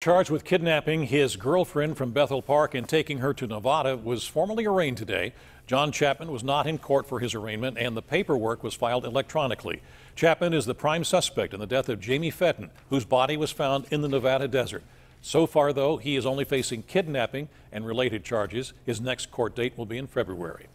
Charged with kidnapping his girlfriend from Bethel Park and taking her to Nevada was formally arraigned today. John Chapman was not in court for his arraignment and the paperwork was filed electronically. Chapman is the prime suspect in the death of Jaime Feden, whose body was found in the Nevada desert. So far, though, he is only facing kidnapping and related charges. His next court date will be in February.